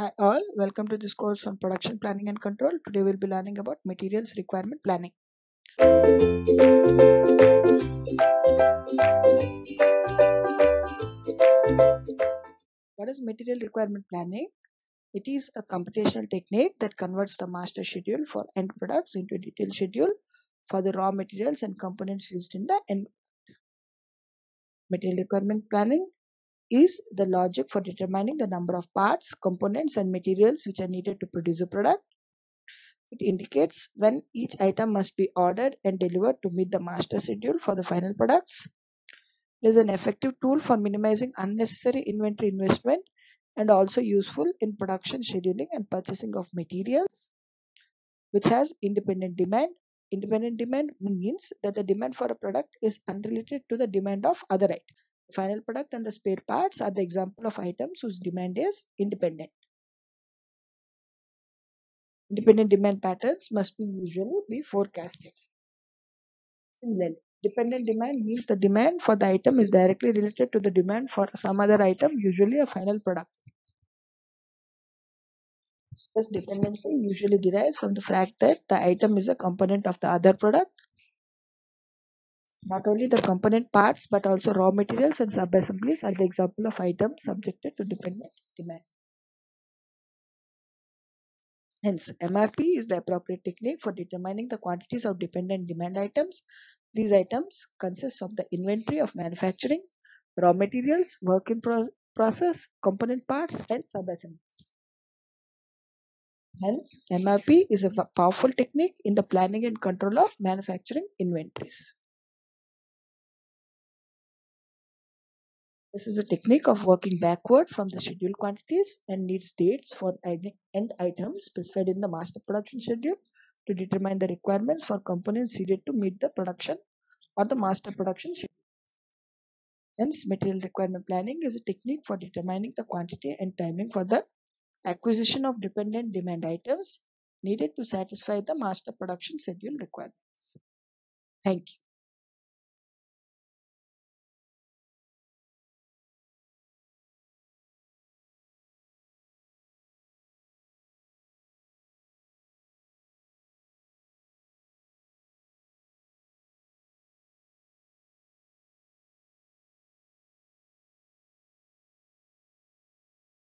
Hi all, welcome to this course on production planning and control. Today we'll be learning about materials requirement planning. What is material requirement planning? It is a computational technique that converts the master schedule for end products into a detailed schedule for the raw materials and components used in the end. Material requirement planning is the logic for determining the number of parts, components, and materials which are needed to produce a product. It indicates when each item must be ordered and delivered to meet the master schedule for the final products. It is an effective tool for minimizing unnecessary inventory investment and also useful in production scheduling and purchasing of materials which has independent demand. Independent demand means that the demand for a product is unrelated to the demand of other items. Final product and the spare parts are the example of items whose demand is independent. Independent demand patterns must be usually be forecasted. Similarly, dependent demand means the demand for the item is directly related to the demand for some other item, usually a final product. This dependency usually derives from the fact that the item is a component of the other product not only the component parts but also raw materials and sub-assemblies are the example of items subjected to dependent demand. Hence, MRP is the appropriate technique for determining the quantities of dependent demand items. These items consist of the inventory of manufacturing, raw materials, work in pro process, component parts, and sub-assemblies. Hence, MRP is a powerful technique in the planning and control of manufacturing inventories. This is a technique of working backward from the scheduled quantities and needs dates for end items specified in the master production schedule to determine the requirements for components needed to meet the production or the master production schedule. Hence, material requirement planning is a technique for determining the quantity and timing for the acquisition of dependent demand items needed to satisfy the master production schedule requirements. Thank you.